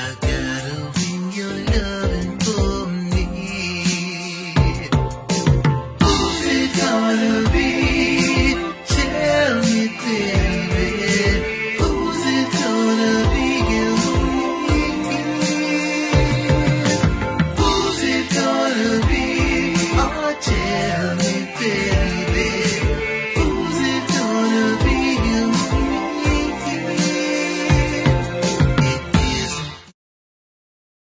adelante.